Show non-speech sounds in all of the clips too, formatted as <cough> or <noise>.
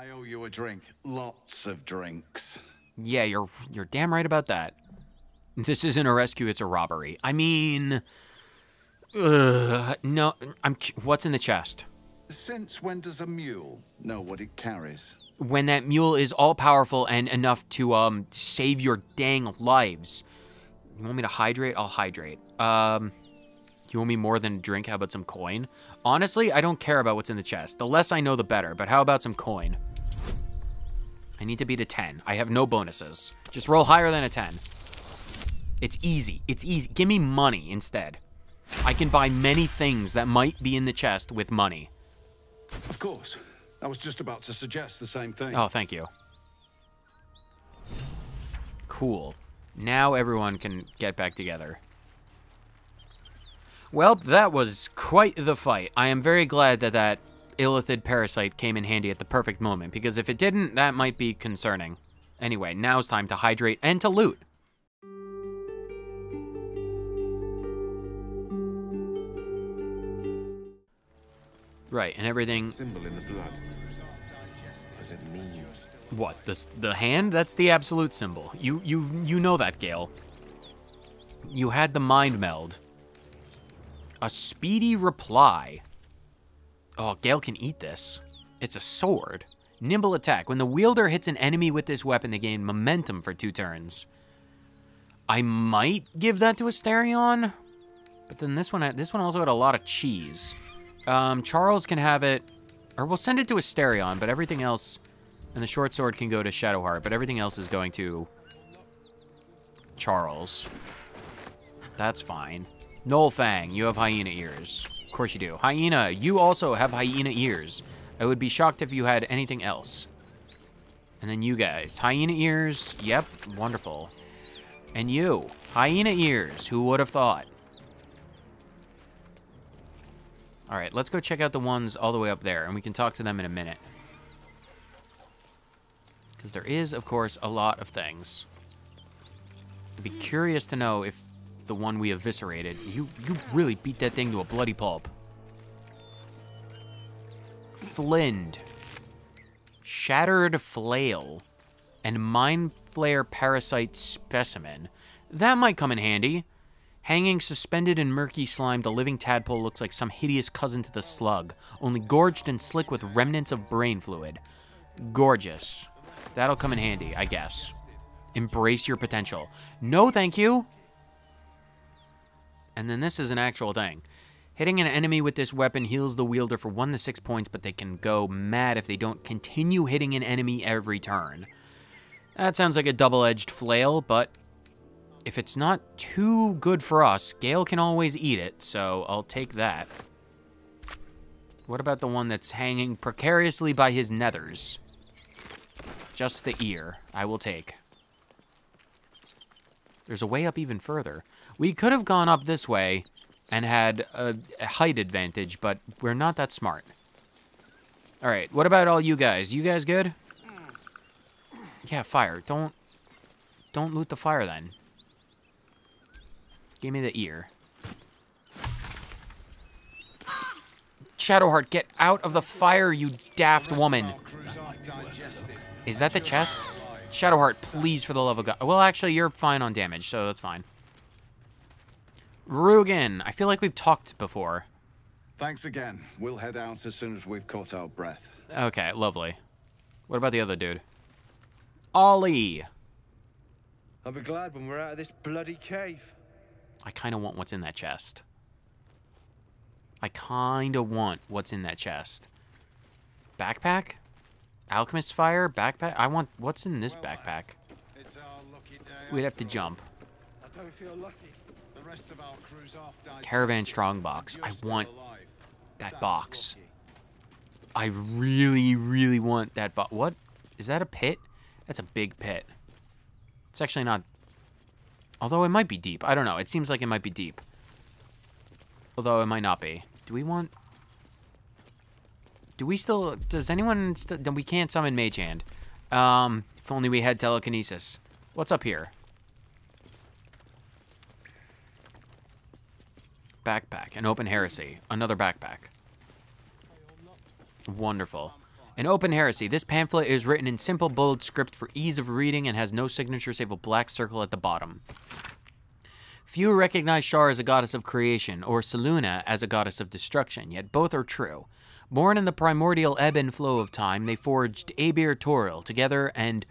I owe you a drink. Lots of drinks. Yeah, you're you're damn right about that. This isn't a rescue; it's a robbery. I mean, ugh, no. I'm. What's in the chest? Since when does a mule know what it carries? When that mule is all powerful and enough to um save your dang lives. You want me to hydrate? I'll hydrate. Um, you want me more than a drink? How about some coin? Honestly, I don't care about what's in the chest. The less I know, the better. But how about some coin? I need to beat a 10. I have no bonuses. Just roll higher than a 10. It's easy. It's easy. Give me money instead. I can buy many things that might be in the chest with money. Of course. I was just about to suggest the same thing. Oh, thank you. Cool. Now everyone can get back together. Well, that was quite the fight. I am very glad that that illithid parasite came in handy at the perfect moment, because if it didn't, that might be concerning. Anyway, now's time to hydrate and to loot. Right, and everything Symbol in the blood. Does it mean? What? The the hand? That's the absolute symbol. You you you know that, Gale. You had the mind meld. A speedy reply. Oh, Gale can eat this. It's a sword. Nimble attack. When the wielder hits an enemy with this weapon, they gain momentum for two turns. I might give that to Astarion, but then this one, this one also had a lot of cheese. Um, Charles can have it, or we'll send it to Astarion, but everything else. And the short sword can go to Shadowheart, but everything else is going to Charles. That's fine. Noel Fang, you have hyena ears. Of course you do. Hyena, you also have hyena ears. I would be shocked if you had anything else. And then you guys, hyena ears. Yep, wonderful. And you, hyena ears. Who would have thought? All right, let's go check out the ones all the way up there, and we can talk to them in a minute. Because there is, of course, a lot of things. I'd be curious to know if the one we eviscerated, you you really beat that thing to a bloody pulp. Flind. Shattered flail. And mind flayer parasite specimen. That might come in handy. Hanging suspended in murky slime, the living tadpole looks like some hideous cousin to the slug, only gorged and slick with remnants of brain fluid. Gorgeous. That'll come in handy, I guess. Embrace your potential. No, thank you. And then this is an actual thing. Hitting an enemy with this weapon heals the wielder for 1 to 6 points, but they can go mad if they don't continue hitting an enemy every turn. That sounds like a double edged flail, but if it's not too good for us, Gale can always eat it, so I'll take that. What about the one that's hanging precariously by his nethers? Just the ear, I will take. There's a way up even further. We could have gone up this way and had a, a height advantage, but we're not that smart. All right, what about all you guys? You guys good? Yeah, fire. Don't don't loot the fire then. Give me the ear. Shadowheart, get out of the fire, you daft woman. Is that the chest? Shadowheart, please, for the love of God. Well, actually, you're fine on damage, so that's fine. Rugan, I feel like we've talked before. Thanks again. We'll head out as soon as we've caught our breath. Okay, lovely. What about the other dude? Ollie. I'll be glad when we're out of this bloody cave. I kind of want what's in that chest. I kind of want what's in that chest. Backpack? Alchemist fire? Backpack? I want what's in this backpack. It's our lucky day. We'd have to jump. I don't feel lucky. Caravan strongbox. I want that box. I really, really want that box. What? Is that a pit? That's a big pit. It's actually not. Although it might be deep. I don't know. It seems like it might be deep. Although it might not be. Do we want. Do we still. Does anyone. St- we can't summon Mage Hand. Um, if only we had telekinesis. What's up here? Backpack. An open heresy. Another backpack. Wonderful. An open heresy. This pamphlet is written in simple, bold script for ease of reading and has no signature save a black circle at the bottom. Few recognize Shar as a goddess of creation or Selûne as a goddess of destruction, yet both are true. Born in the primordial ebb and flow of time, they forged Abeir-Toril together and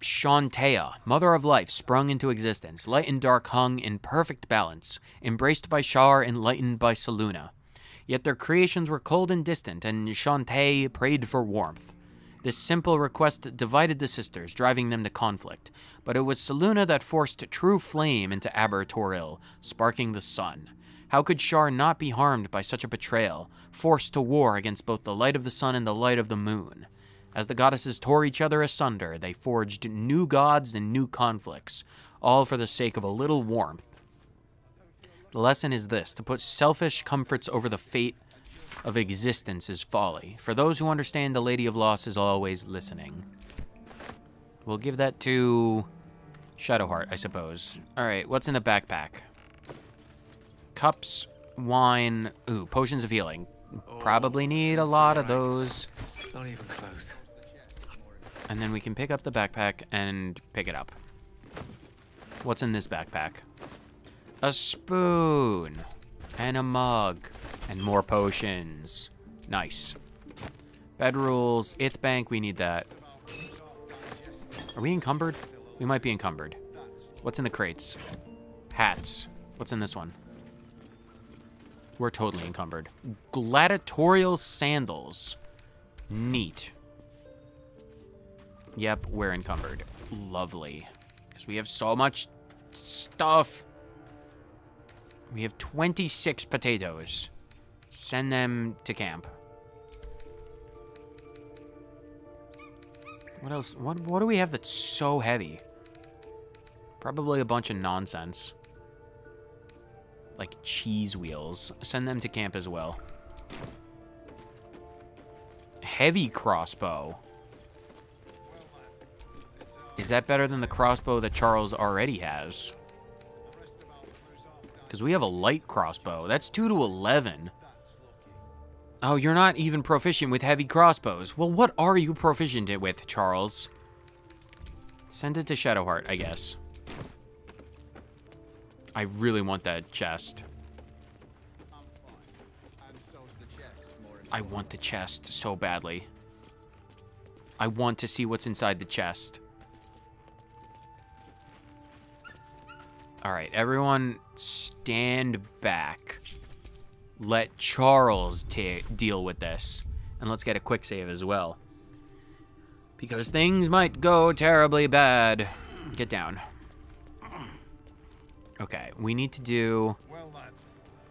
Chauntea, mother of life, sprung into existence, light and dark hung in perfect balance, embraced by Shar, enlightened by Selûne. Yet their creations were cold and distant, and Chauntea prayed for warmth. This simple request divided the sisters, driving them to conflict. But it was Selûne that forced true flame into Abeir-Toril, sparking the sun. How could Shar not be harmed by such a betrayal, forced to war against both the light of the sun and the light of the moon? As the goddesses tore each other asunder, they forged new gods and new conflicts, all for the sake of a little warmth. The lesson is this to put selfish comforts over the fate of existence is folly. For those who understand, the Lady of Loss is always listening. We'll give that to Shadowheart, I suppose. All right, what's in the backpack? Cups, wine, ooh, potions of healing. Oh, Probably need a lot of those. Not even close. And then we can pick up the backpack and pick it up. What's in this backpack? A spoon and a mug and more potions. Nice. Bed rules, ith bank, we need that. Are we encumbered? We might be encumbered. What's in the crates? Hats. What's in this one? We're totally encumbered. Gladiatorial sandals. Neat. Yep, we're encumbered. Lovely. Because we have so much stuff. We have 26 potatoes. Send them to camp. What else? What, what do we have that's so heavy? Probably a bunch of nonsense. Like cheese wheels. Send them to camp as well. Heavy crossbow. Is that better than the crossbow that Charles already has? Because we have a light crossbow. That's 2 to 11. Oh, you're not even proficient with heavy crossbows. Well, what are you proficient with, Charles? Send it to Shadowheart, I guess. I really want that chest. I want the chest so badly. I want to see what's inside the chest. All right, everyone stand back. Let Charles deal with this. And let's get a quick save as well. Because things might go terribly bad. Get down. Okay, we need to do... Well,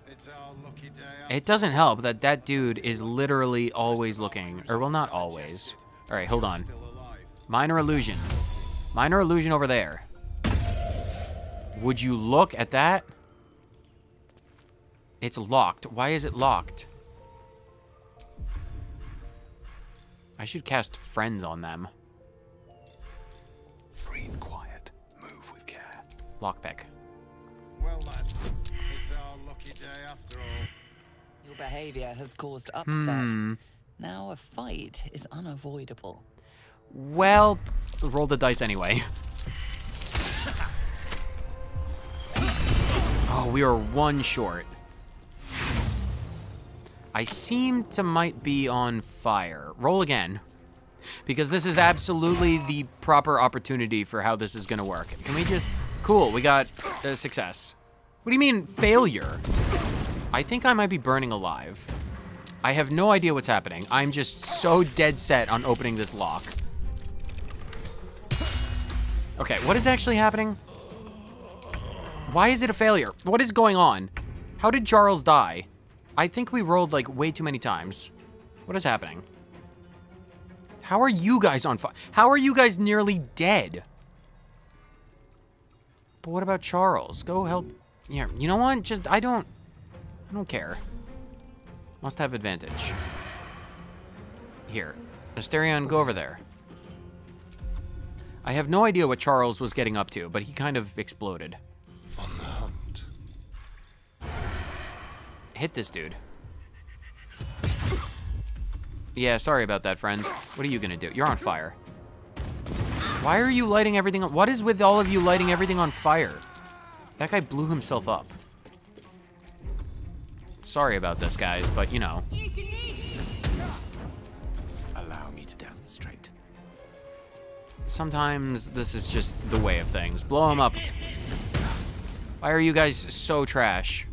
it's our lucky day. It doesn't help that that dude is literally always looking. Or, well, not always. All right, hold on. Minor illusion. Minor illusion over there. Would you look at that? It's locked. Why is it locked? I should cast friends on them. Breathe quiet. Move with care. Lockpick. Well, lad, it's our lucky day after all. Your behavior has caused upset. Hmm. Now a fight is unavoidable. Well, roll the dice anyway. <laughs> Oh, we are one short. I seem to might be on fire. Roll again. Because this is absolutely the proper opportunity for how this is gonna work. Can we just... Cool, we got a success. What do you mean, failure? I think I might be burning alive. I have no idea what's happening. I'm just so dead set on opening this lock. Okay, what is actually happening? Why is it a failure? What is going on? How did Charles die? I think we rolled like way too many times. What is happening? How are you guys on fire? How are you guys nearly dead? But what about Charles? Go help. Yeah, you know what? Just, I don't, I don't care. Must have advantage. Here, Astarion, go over there. I have no idea what Charles was getting up to, but he kind of exploded. On the hunt. Hit this dude. Yeah, sorry about that, friend. What are you gonna do? You're on fire. Why are you lighting everything on? What is with all of you lighting everything on fire? That guy blew himself up. Sorry about this, guys, but you know. Allow me to demonstrate. Sometimes this is just the way of things. Blow him up. Why are you guys so trash?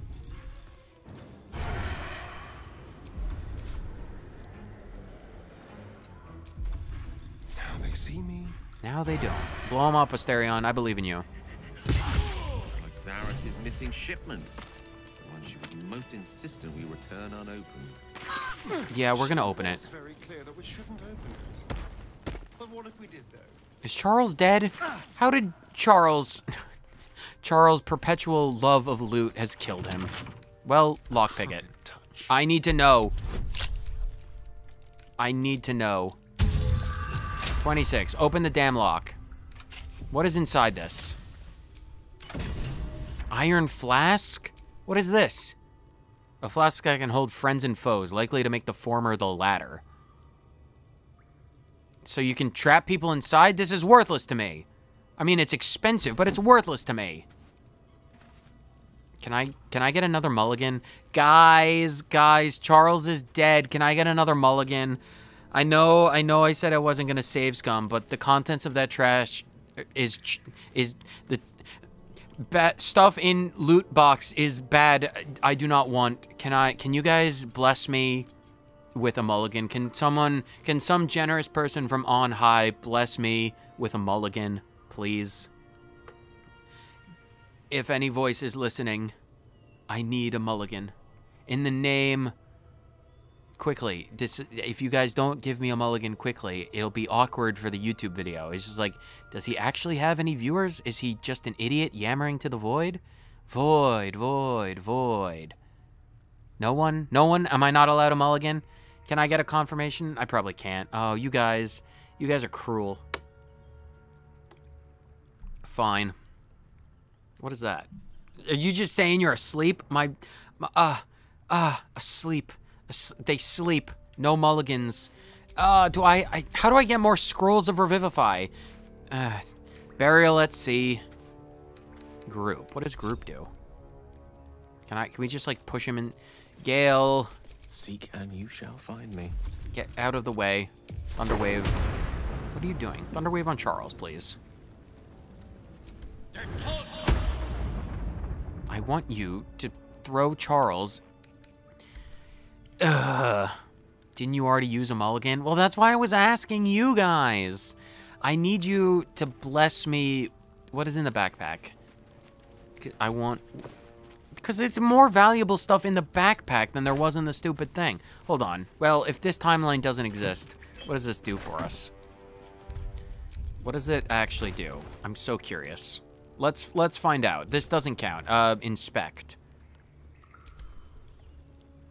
Now they see me. Now they don't. Blow him up, Astarion. I believe in you. Like Zarys is missing shipments. The one she was most insistent we return unopened. Yeah, we're gonna open it. It's very clear that we shouldn't open it. But what if we did, though? Is Charles dead? How did Charles... Charles' perpetual love of loot has killed him. Well, lockpick it. Touch. I need to know. I need to know. 26. Open the damn lock. What is inside this? Iron flask? What is this? A flask that can hold friends and foes, likely to make the former the latter. So you can trap people inside? This is worthless to me. I mean, it's expensive, but it's worthless to me. Can I can I get another mulligan? Guys, guys, Charles is dead. Can I get another mulligan? I know, I know I said I wasn't going to save scum, but the contents of that trash is is the stuff in loot box is bad. I do not want. Can I can you guys bless me with a mulligan? Can someone can some generous person from on high bless me with a mulligan, please? If any voice is listening, I need a mulligan. In the name quickly. This if you guys don't give me a mulligan quickly, it'll be awkward for the YouTube video. It's just like, does he actually have any viewers? Is he just an idiot yammering to the void? Void, void, void. No one? No one? Am I not allowed a mulligan? Can I get a confirmation? I probably can't. Oh, you guys. You guys are cruel. Fine. What is that? Are you just saying you're asleep? My, my uh, uh, asleep. As- They sleep. No mulligans. Uh, do I, I, how do I get more scrolls of Revivify? Uh, burial at sea. Group. What does group do? Can I, can we just like push him in? Gale, Seek and you shall find me. get out of the way. Thunderwave. What are you doing? Thunderwave on Charles, please. I want you to throw Charles. Ugh. Didn't you already use a mulligan? Well, that's why I was asking you guys. I need you to bless me. What is in the backpack? I want. Because it's more valuable stuff in the backpack than there was in the stupid thing. Hold on. Well, if this timeline doesn't exist, what does this do for us? What does it actually do? I'm so curious. Let's let's find out. This doesn't count. Uh, inspect.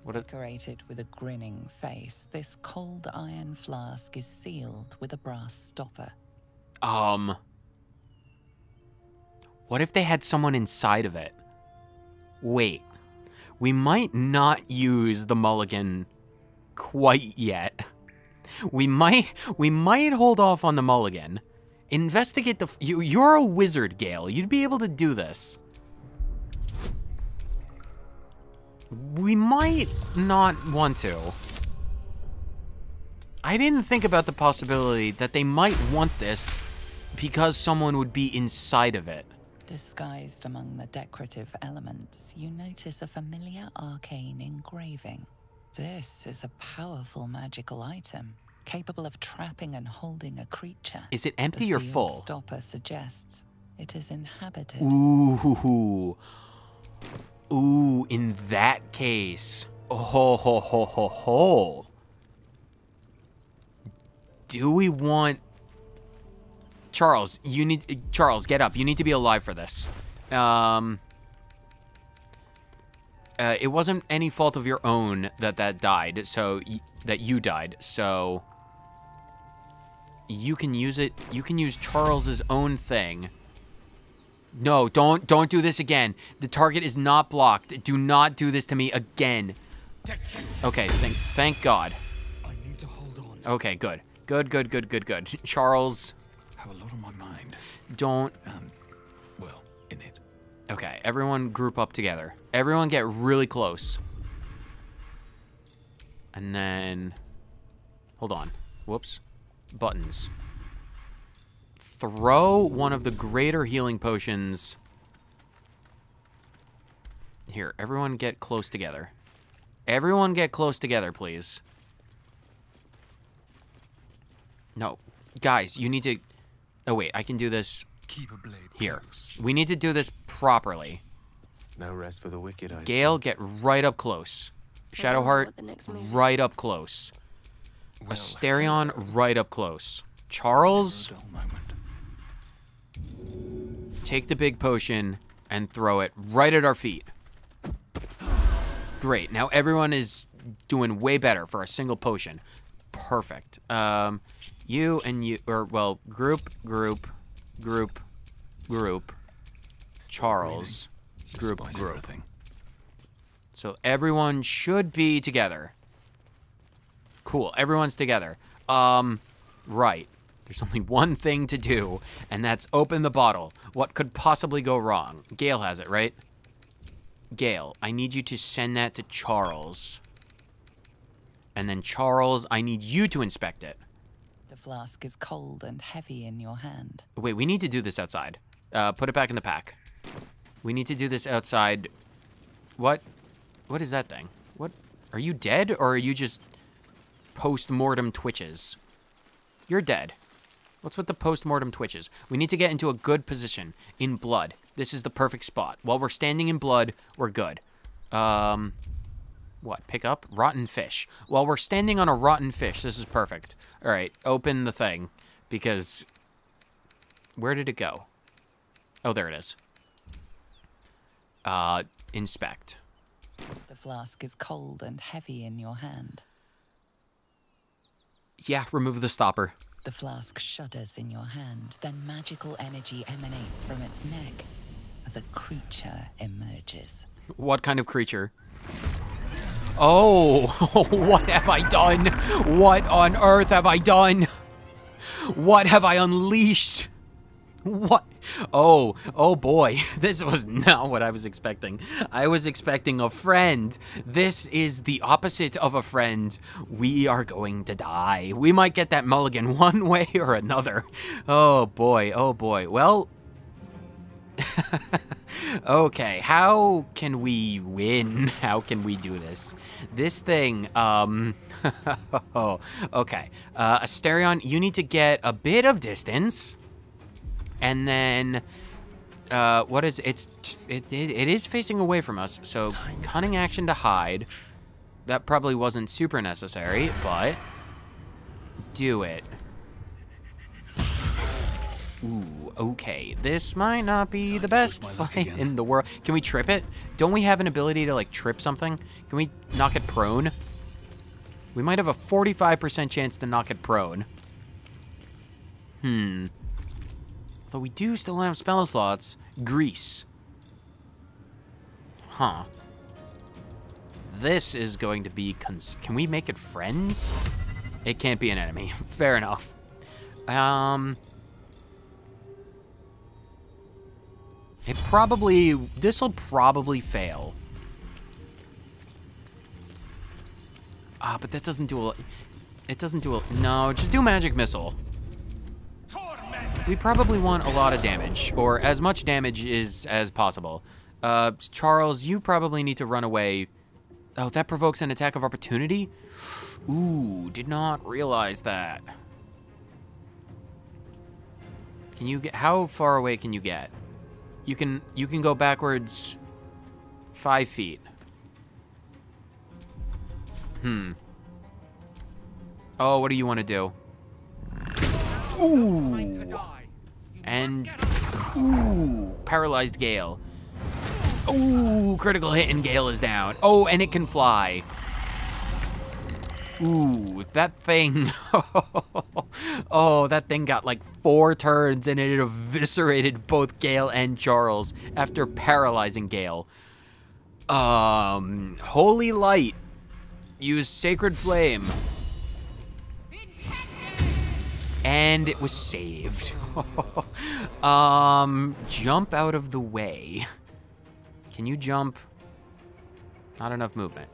What? Decorated with a grinning face, this cold iron flask is sealed with a brass stopper. um. What if they had someone inside of it? Wait. We might not use the mulligan quite yet. We might we might hold off on the mulligan. Investigate the you you're a wizard, Gale. You'd be able to do this. We might not want to. I didn't think about the possibility that they might want this because someone would be inside of it. Disguised among the decorative elements, you notice a familiar arcane engraving. This is a powerful magical item, capable of trapping and holding a creature. Is it empty the or full? stopper suggests it is inhabited. Ooh. Ooh, in that case. Oh, ho, ho, ho, ho, ho. Do we want. Charles, you need. Charles, get up. You need to be alive for this. Um. Uh, it wasn't any fault of your own that that died, so. Y- that you died, so. You can use it. You can use Charles's own thing. No, don't don't do this again. The target is not blocked. Do not do this to me again. Okay, thank thank God. I need to hold on. Okay, good. Good, good, good, good, good. <laughs> Charles, Have a lot on my mind. don't. um well, in it. Okay, everyone group up together. Everyone get really close. And then. Hold on. Whoops. Buttons. Throw one of the greater healing potions. Here, everyone get close together. Everyone get close together, please. No. Guys, you need to. Oh, wait, I can do this Keep a blade here. close. We need to do this properly. No rest for the wicked, I see. Get right up close. I don't Shadowheart, the next right up close. Well, Astarion, right up close. Charles, take the big potion and throw it right at our feet. Great. Now everyone is doing way better for a single potion. Perfect. Um, you and you, or well, group, group, group, group. Charles, group, group. So everyone should be together. Cool. Everyone's together. Um, right. There's only <laughs> one thing to do, and that's open the bottle. What could possibly go wrong? Gale has it, right? Gale, I need you to send that to Charles. And then Charles, I need you to inspect it. The flask is cold and heavy in your hand. Wait, we need to do this outside. Uh, put it back in the pack. We need to do this outside. What? What is that thing? What? Are you dead or are you just post-mortem twitches? You're dead. What's with the post-mortem twitches? We need to get into a good position in blood. This is the perfect spot. While we're standing in blood, we're good. Um, what? Pick up? Rotten fish. While we're standing on a rotten fish, this is perfect. All right, open the thing because where did it go? Oh, there it is. Uh, inspect. The flask is cold and heavy in your hand. Yeah, remove the stopper. The flask shudders in your hand, then magical energy emanates from its neck as a creature emerges. What kind of creature? Oh, <laughs> what have I done? What on earth have I done? What have I unleashed? What? Oh, oh boy. <laughs> This was not what I was expecting. I was expecting a friend. This is the opposite of a friend. We are going to die. We might get that mulligan <laughs> one way or another. Oh boy, oh boy. Well, <laughs> okay, how can we win? How can we do this? This thing, um, oh, okay. Uh, Astarion, you need to get a bit of distance, and then, uh, what is it's it, it, it is facing away from us. So cunning action to hide. That probably wasn't super necessary, but do it. Ooh, okay. This might not be Time the best push my luck fight in the world. Can we trip it? Don't we have an ability to, like, trip something? Can we knock it prone? We might have a 45% chance to knock it prone. Hmm. Though we do still have spell slots. Grease. Huh. This is going to be Can we make it friends? It can't be an enemy. <laughs> Fair enough. Um... It probably, this will probably fail. Ah, but that doesn't do a, it doesn't do a, no, just do magic missile. We probably want a lot of damage, or as much damage is as possible. Uh, Charles, you probably need to run away. Oh, that provokes an attack of opportunity? Ooh, did not realize that. Can you get, how far away can you get? You can you can go backwards five feet. Hmm. Oh, what do you want to do? Ooh. And ooh, paralyzed Gale. Ooh, critical hit and Gale is down. Oh, and it can fly. Ooh, that thing. <laughs> oh, that thing got like four turns and it eviscerated both Gale and Charles after paralyzing Gale. Um, Holy Light. Use Sacred Flame. And it was saved. <laughs> um, jump out of the way. Can you jump? Not enough movement.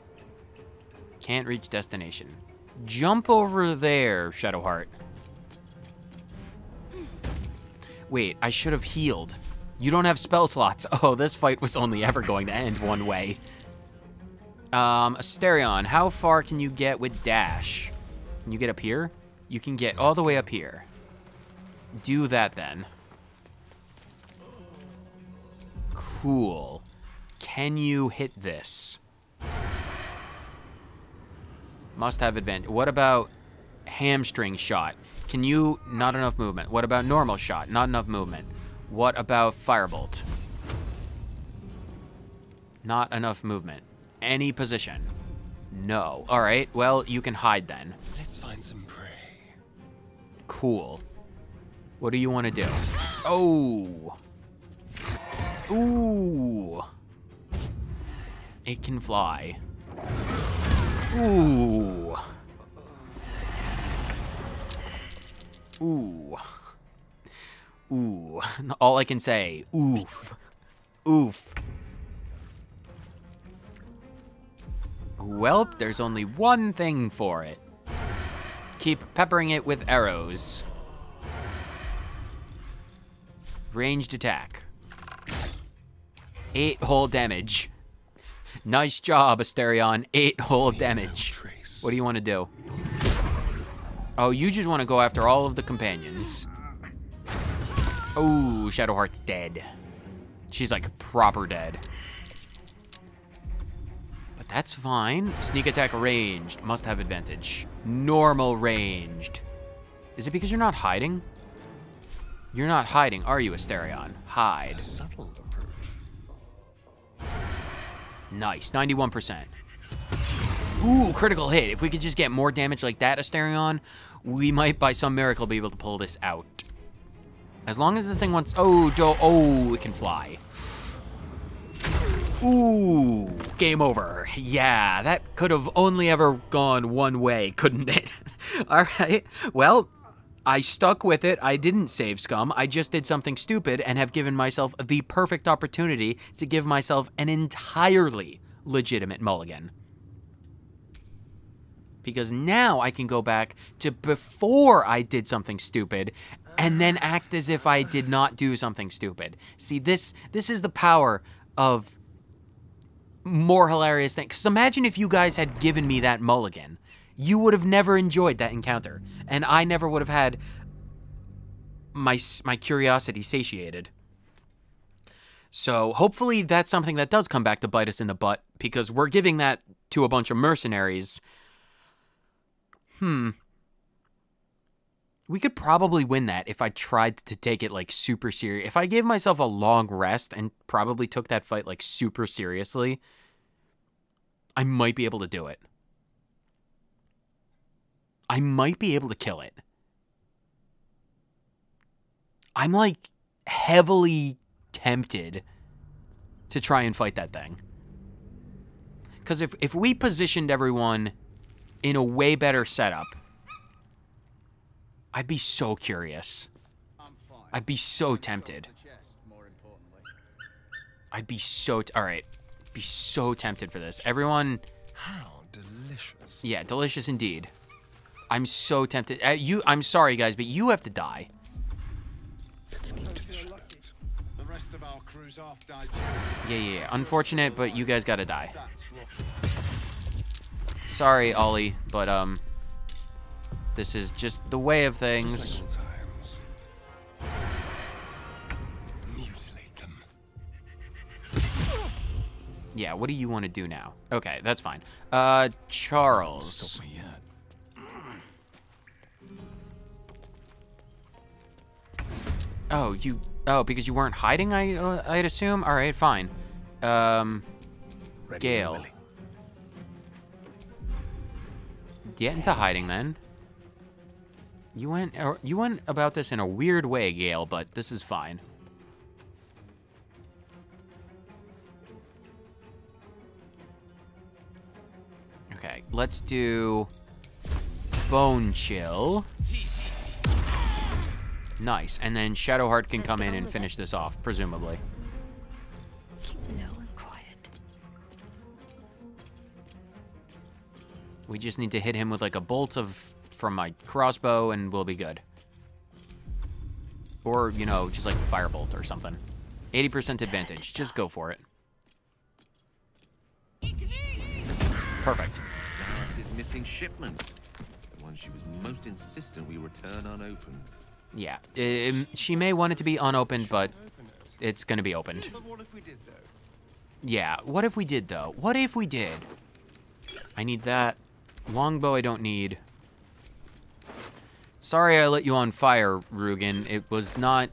Can't reach destination. Jump over there, Shadowheart. Wait, I should have healed. You don't have spell slots. <laughs> Oh, this fight was only ever going to end one way. Um, Astarion, how far can you get with dash? Can you get up here? You can get all the way up here. Do that then. Cool. Can you hit this? Must have advantage. What about hamstring shot? Can you, not enough movement. What about normal shot? Not enough movement. What about firebolt? Not enough movement. Any position? No. All right, well, you can hide then. Let's find some. Cool. What do you want to do? Oh. Ooh. It can fly. Ooh. Ooh. Ooh. All I can say, oof. Oof. Well, there's only one thing for it. Keep peppering it with arrows. Ranged attack. Eight whole damage. Nice job, Astarion. Eight whole damage. What do you want to do? Oh, you just want to go after all of the companions. Oh, Shadowheart's dead. She's like proper dead. That's fine. Sneak attack ranged. Must have advantage. Normal ranged. Is it because you're not hiding? You're not hiding, are you, Astarion? Hide. Subtle approach. Nice, 91%. Ooh, critical hit. If we could just get more damage like that, Astarion, we might, by some miracle, be able to pull this out. As long as this thing wants... Oh, do, oh, it can fly. Ooh, game over. Yeah, that could have only ever gone one way, couldn't it? <laughs> All right, well, I stuck with it. I didn't save scum. I just did something stupid and have given myself the perfect opportunity to give myself an entirely legitimate mulligan. Because now I can go back to before I did something stupid and then act as if I did not do something stupid. See, this this is the power of more hilarious things. Because imagine if you guys had given me that mulligan. You would have never enjoyed that encounter. And I never would have had my, my curiosity satiated. So hopefully that's something that does come back to bite us in the butt because we're giving that to a bunch of mercenaries. Hmm. We could probably win that if I tried to take it like super serious. If I gave myself a long rest and probably took that fight like super seriously, I might be able to do it. I might be able to kill it. I'm like heavily tempted to try and fight that thing. Because if, if we positioned everyone in a way better setup, I'd be so curious. I'd be so tempted. I'd be so all right. Be so tempted for this. Everyone, How delicious. yeah, delicious indeed. I'm so tempted. Uh, you, I'm sorry guys, but you have to die. Let's keep to the. The rest of our crew's half. Yeah, yeah, yeah. Unfortunate, but you guys gotta die. Sorry, Ollie, but um, this is just the way of things. Yeah, what do you want to do now? Okay, that's fine. Uh, Charles. Stop me yet. Oh, you. Oh, because you weren't hiding, I uh, I'd assume. All right, fine. Um, Gale. get into hiding then. You went you went about this in a weird way, Gale, but this is fine. Let's do Bone Chill. Nice. And then Shadowheart can come in and finish this off, presumably. Keep low and quiet. We just need to hit him with like a bolt of from my crossbow and we'll be good. Or, you know, just like a firebolt or something. 80% advantage. Just go for it. Perfect. Zarys' missing shipment. The one she was most insistent we return unopened. Yeah. Um, she may want it to be unopened, but it's going to be opened. What if we did, though? Yeah. What if we did, though? What if we did? I need that. Longbow I don't need. Sorry I lit you on fire, Rugan. It was not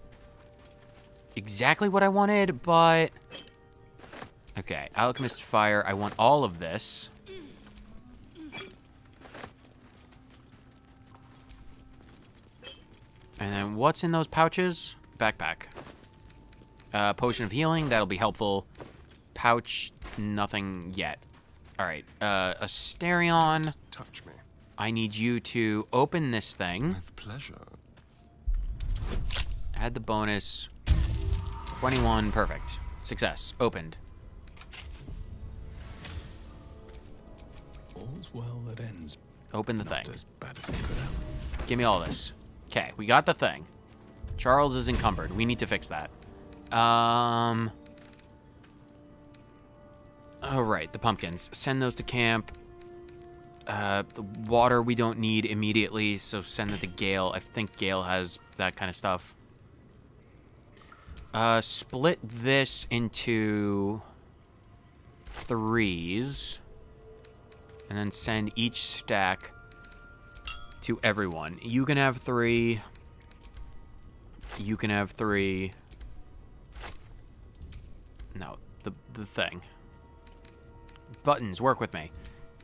exactly what I wanted, but... Okay, Alchemist Fire. I want all of this. And then what's in those pouches? Backpack. Uh, potion of healing, that'll be helpful. Pouch, nothing yet. All right, uh, Astarion, Touch me. I need you to open this thing. With pleasure. Add the bonus. 21, perfect. Success, opened. All's well that ends Open the not thing. as bad as it could have. Give me all this. Okay, we got the thing. Charles is encumbered. We need to fix that. Um. All right, the pumpkins. Send those to camp. Uh, the water we don't need immediately, so send it to Gale. I think Gale has that kind of stuff. Uh, split this into threes, and then send each stack to everyone. You can have three. You can have three. No, the the thing. Buttons, work with me.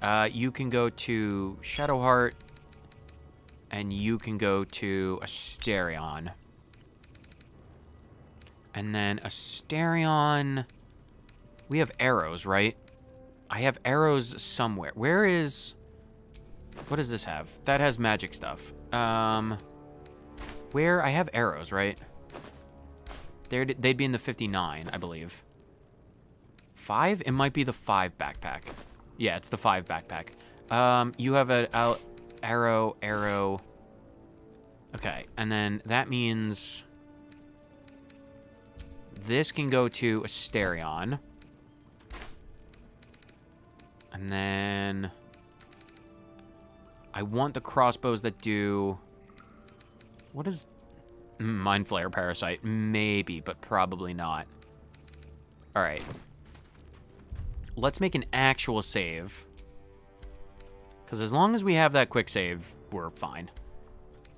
Uh, you can go to Shadowheart, and you can go to Astarion. And then Astarion. We have arrows, right? I have arrows somewhere. Where is. What does this have? That has magic stuff. Um, where I have arrows, right? There, they'd be in the 59, I believe. Five? It might be the five backpack. Yeah, it's the five backpack. Um, you have a a arrow, arrow. Okay, and then that means this can go to Astarion. And then I want the crossbows that do. What is. Mm, Mind Flayer Parasite? Maybe, but probably not. Alright. Let's make an actual save. Because as long as we have that quick save, we're fine.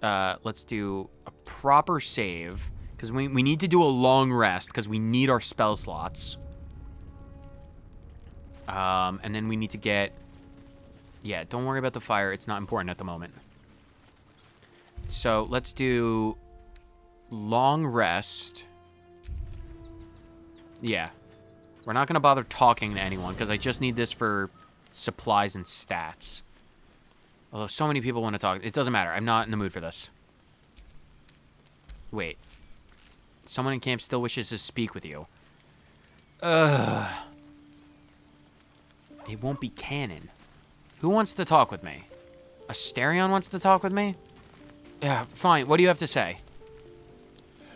Uh, let's do a proper save. Because we, we need to do a long rest, because we need our spell slots. Um, and then we need to get yeah, don't worry about the fire. It's not important at the moment. So let's do long rest. Yeah. We're not going to bother talking to anyone because I just need this for supplies and stats. Although so many people want to talk. It doesn't matter. I'm not in the mood for this. Wait. Someone in camp still wishes to speak with you. Ugh. It won't be canon. Who wants to talk with me? Astarion wants to talk with me? Yeah, fine. What do you have to say?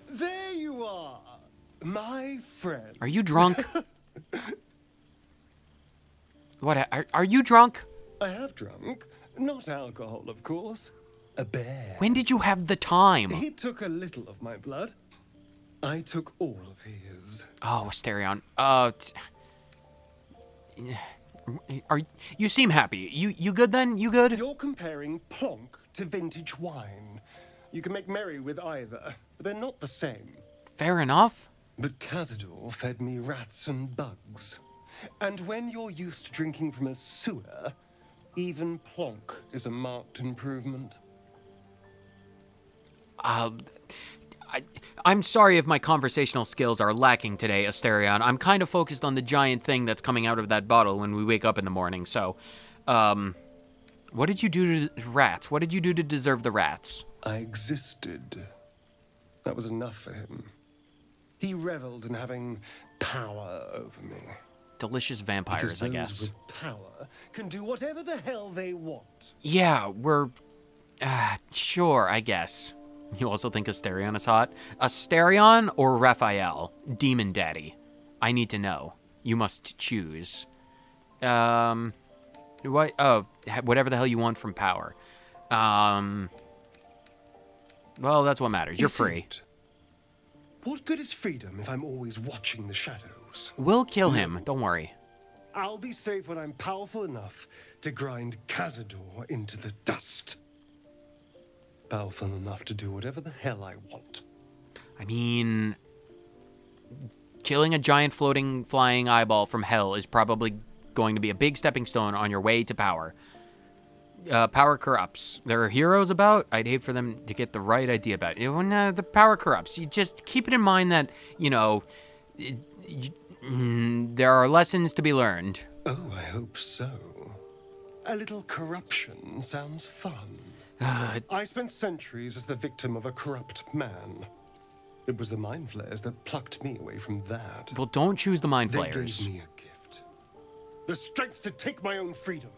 There you are, my friend. Are you drunk? <laughs> what? Are, are you drunk? I have drunk. Not alcohol, of course. A bear. When did you have the time? He took a little of my blood. I took all of his. Oh, Astarion. Uh, <sighs> are you seem happy? You you good then? You good? You're comparing plonk to vintage wine. You can make merry with either, but they're not the same. Fair enough. But Cazador fed me rats and bugs. And when you're used to drinking from a sewer, even plonk is a marked improvement. Uh, I, I'm sorry if my conversational skills are lacking today, Astarion. I'm kind of focused on the giant thing that's coming out of that bottle when we wake up in the morning. So, um, what did you do to the rats? What did you do to deserve the rats? I existed. That was enough for him. He reveled in having power over me. Delicious vampires, I guess. power can do whatever the hell they want. Yeah, we're. Uh, sure, I guess. <laughs> You also think Astarion is hot? Astarion or Raphael? Demon Daddy. I need to know. You must choose. Um. What? Oh, whatever the hell you want from power. Um. Well, that's what matters. You're free. What good is freedom if I'm always watching the shadows? We'll kill him. Don't worry. I'll be safe when I'm powerful enough to grind Cazador into the dust. Powerful enough to do whatever the hell I want. I mean, killing a giant floating flying eyeball from hell is probably going to be a big stepping stone on your way to power. Uh, power corrupts. There are heroes about. I'd hate for them to get the right idea about it. When uh, the power corrupts, you just keep it in mind that you know it- y- mm, there are lessons to be learned. Oh, I hope so. A little corruption sounds fun. Uh, I spent centuries as the victim of a corrupt man. It was the mind flayers that plucked me away from that. well, don't choose the mind flayers. They gave me a gift. The strength to take my own freedom.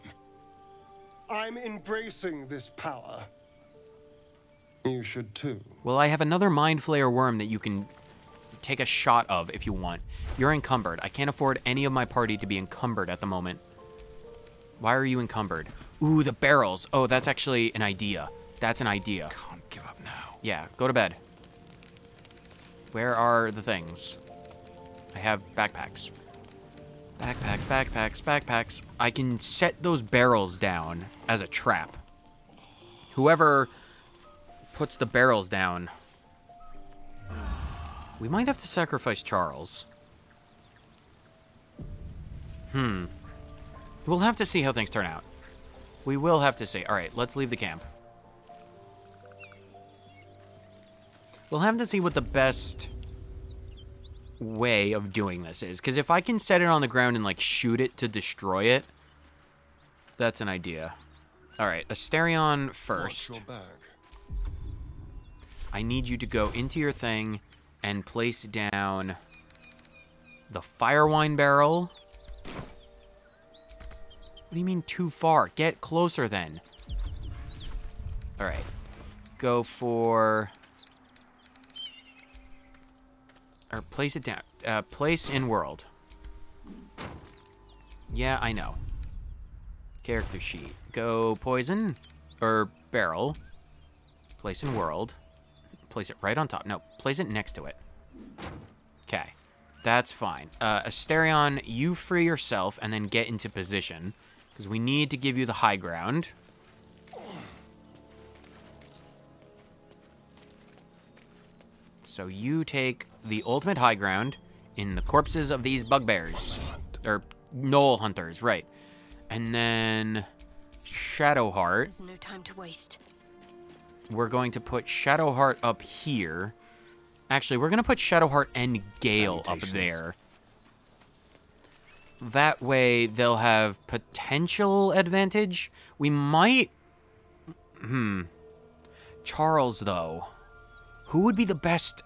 I'm embracing this power. You should too. Well, I have another Mind Flayer worm that you can take a shot of if you want. You're encumbered. I can't afford any of my party to be encumbered at the moment. Why are you encumbered? Ooh, the barrels. Oh, that's actually an idea. That's an idea. Can't give up now. Yeah, go to bed. Where are the things? I have backpacks. Backpacks, backpacks, backpacks. I can set those barrels down as a trap. Whoever puts the barrels down. We might have to sacrifice Charles. Hmm. We'll have to see how things turn out. We will have to see. All right, let's leave the camp. We'll have to see what the best way of doing this is. Because if I can set it on the ground and, like, shoot it to destroy it, that's an idea. All right, Astarion first. I need you to go into your thing and place down the fire wine barrel. What do you mean too far? Get closer then. All right. Go for or place it down. Uh, place in world. Yeah, I know. Character sheet. Go poison or barrel. Place in world. Place it right on top. No, place it next to it. Okay. That's fine. Uh, Astarion, you free yourself and then get into position. Because we need to give you the high ground. So you take the ultimate high ground in the corpses of these bugbears. Or gnoll hunters, right. And then Shadowheart. There's no time to waste. We're going to put Shadowheart up here. Actually, we're going to put Shadowheart and Gale up there. That way, they'll have potential advantage. We might... Hmm. Charles, though. Who would be the best...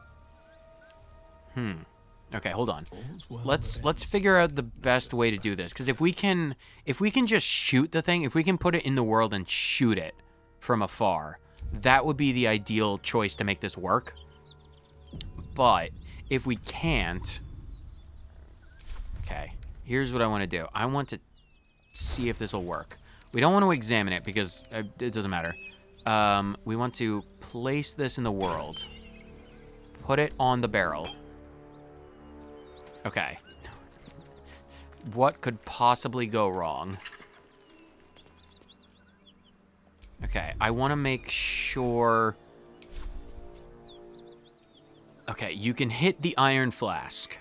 Hmm. Okay, hold on. Let's let's figure out the best way to do this. Because if we can, if we can just shoot the thing, if we can put it in the world and shoot it from afar, that would be the ideal choice to make this work. But if we can't, here's what I want to do. I want to see if this will work. We don't want to examine it because uh, it doesn't matter. Um, we want to place this in the world. Put it on the barrel. Okay. What could possibly go wrong? Okay, I want to make sure... Okay, you can hit the iron flask.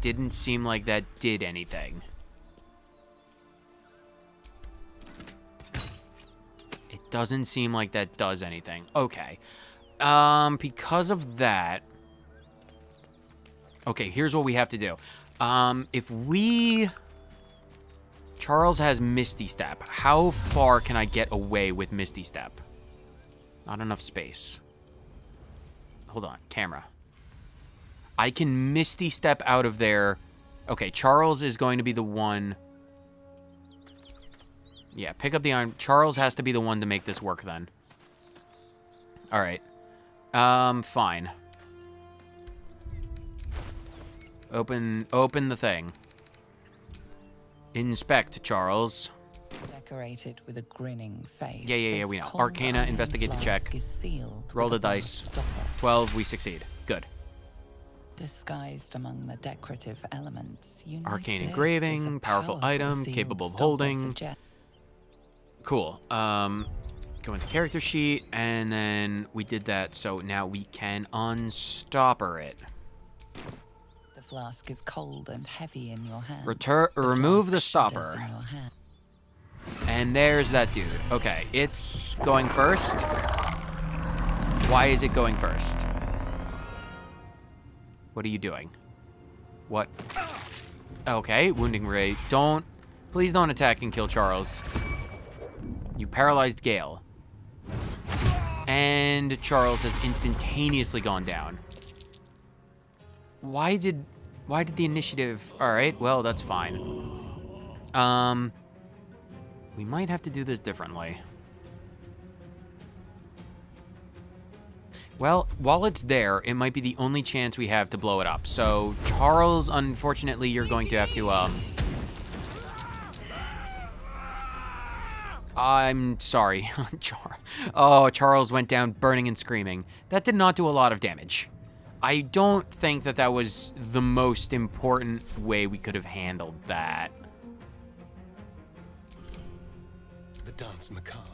Didn't seem like that did anything. It doesn't seem like that does anything. Okay. Um, because of that... Okay, here's what we have to do. Um, if we... Charles has Misty Step. How far can I get away with Misty Step? Not enough space. Hold on, camera. I can Misty Step out of there. Okay, Charles is going to be the one. Yeah, pick up the iron. Charles has to be the one to make this work then. All right. Um, fine. Open, open the thing. Inspect, Charles. Decorated with a grinning face. Yeah, yeah, yeah, we know. Arcana, investigate the check. Roll the dice. stopper. 12, we succeed. Good. Disguised among the decorative elements, you Arcane engraving, a powerful item, capable of holding. Cool. Um, go into character sheet, and then we did that, so now we can unstopper it. The flask is cold and heavy in your hand. Retur- The remove the stopper. in your hand. And there's that dude. Okay, it's going first. Why is it going first? What are you doing? What? Okay, wounding ray. Don't, please don't attack and kill Charles. You paralyzed Gale. And Charles has instantaneously gone down. Why did, why did the initiative, all right, well, that's fine. Um, we might have to do this differently. Well, while it's there, it might be the only chance we have to blow it up. So, Charles, unfortunately, you're going to have to, um... I'm sorry. <laughs> Char oh, Charles went down burning and screaming. That did not do a lot of damage. I don't think that that was the most important way we could have handled that. The dance macabre.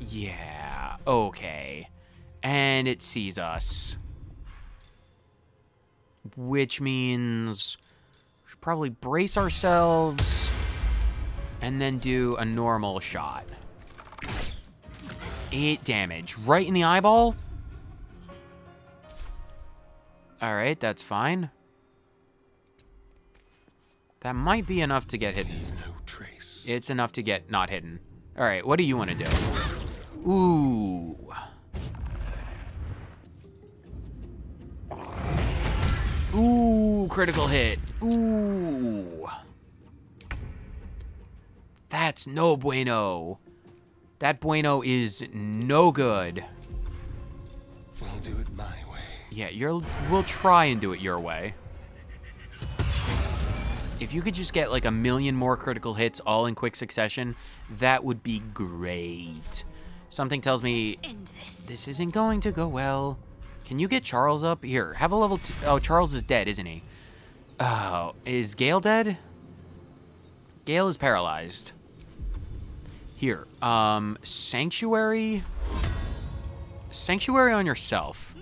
Yeah, okay. And it sees us. Which means we should probably brace ourselves and then do a normal shot. Eight damage. Right in the eyeball? Alright, that's fine. That might be enough to get hidden. No trace. It's enough to get not hidden. All right, what do you want to do? Ooh. Ooh, critical hit. Ooh. That's no bueno. That bueno is no good. We'll do it my way. Yeah, you're, we'll try and do it your way. If you could just get like a million more critical hits all in quick succession, that would be great. Something tells me this. this isn't going to go well. Can you get Charles up? Here, have a level two. Oh, Charles is dead, isn't he? Oh, is Gale dead? Gale is paralyzed. Here, um, Sanctuary? Sanctuary on yourself.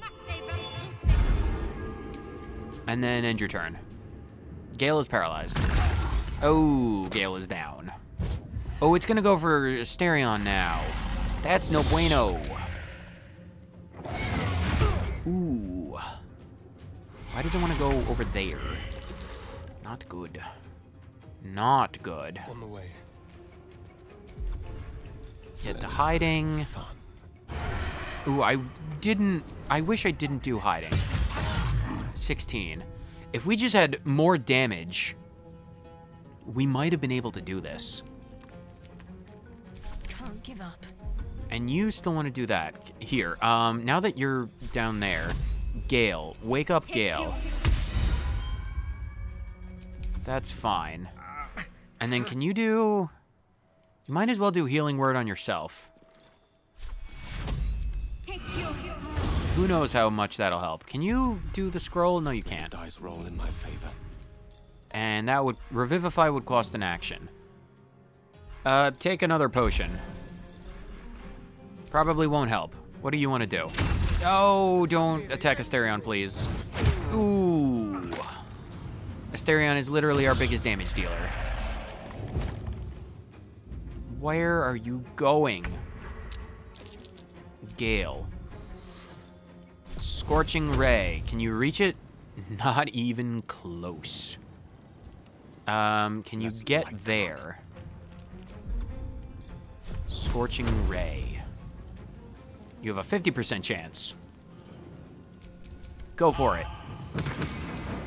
And then end your turn. Gale is paralyzed. Oh, Gale is down. Oh, it's gonna go for Astarion now. That's no bueno. Why does it want to go over there? Not good. Not good. On the way. Get to hiding. Fun. Ooh, I didn't. I wish I didn't do hiding. 16. If we just had more damage, we might have been able to do this. Can't give up. And you still want to do that. Here, um, now that you're down there, Gale, wake up Gale. That's fine. And then can you do... You might as well do Healing Word on yourself. Who knows how much that'll help. Can you do the scroll? No, you can't. Dice roll in my favor. And that would... Revivify would cost an action. Uh, take another potion. Probably won't help. What do you want to do? Oh, don't attack Astarion, please. Ooh. Astarion is literally our biggest damage dealer. Where are you going? Gale. Scorching Ray. Can you reach it? <laughs> Not even close. Um, can you get there? Scorching Ray. You have a 50% chance. Go for it.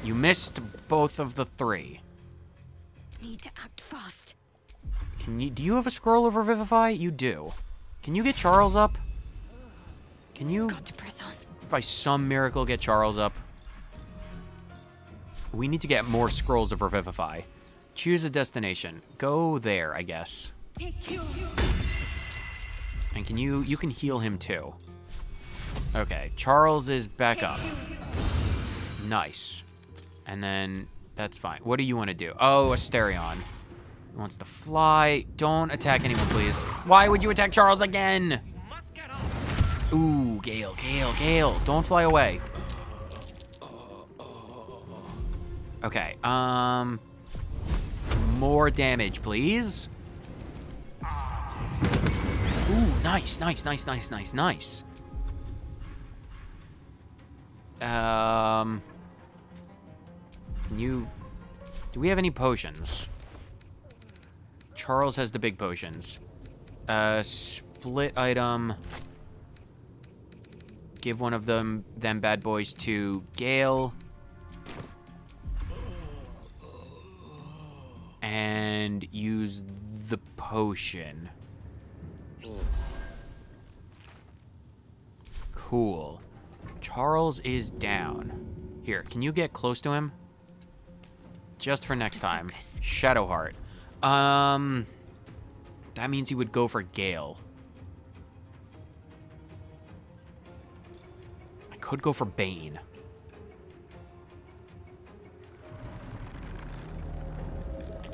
You missed both of the three. Need to act fast. Can you do you have a scroll of revivify? You do. Can you get Charles up? Can you Got to press on. by some miracle get Charles up? We need to get more scrolls of revivify. Choose a destination. Go there, I guess. And can you you can heal him too. Okay, Charles is back up. Nice. And then that's fine. What do you want to do? Oh, Astarion. He wants to fly. Don't attack anyone, please. Why would you attack Charles again? Ooh, Gale, Gale, Gale. Don't fly away. Okay, um... More damage, please. Nice, nice, nice, nice, nice, nice. Um... Can you... Do we have any potions? Charles has the big potions. Uh, split item. Give one of them, them bad boys to Gale. And use the potion. Cool. Charles is down. Here, can you get close to him? Just for next time. Shadowheart. Um, that means he would go for Gale. I could go for Bane.